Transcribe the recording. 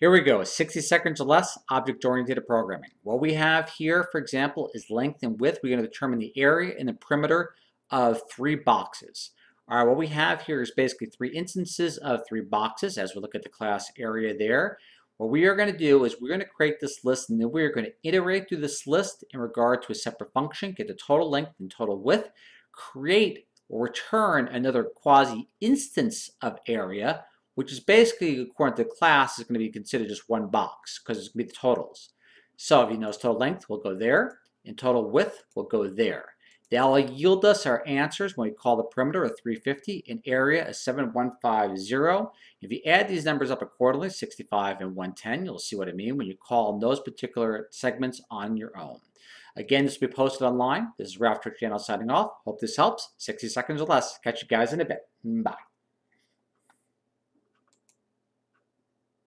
Here we go, 60 seconds or less, object-oriented programming. What we have here, for example, is length and width. We're going to determine the area and the perimeter of three boxes. All right, what we have here is basically three instances of three boxes as we look at the class area there. What we are going to do is we're going to create this list and then we're going to iterate through this list in regard to a separate function, get the total length and total width, create or return another quasi-instance of area, which is basically, according to the class, is going to be considered just one box because it's going to be the totals. So if you notice total length, we'll go there, and total width we'll go there. That'll yield us our answers when we call the perimeter of 350 and area is 7150. If you add these numbers up accordingly, 65 and 110, you'll see what I mean when you call those particular segments on your own. Again, this will be posted online. This is Ralph Channel signing off. Hope this helps. 60 seconds or less. Catch you guys in a bit. Bye.